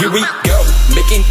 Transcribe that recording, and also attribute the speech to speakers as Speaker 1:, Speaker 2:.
Speaker 1: Here we go, making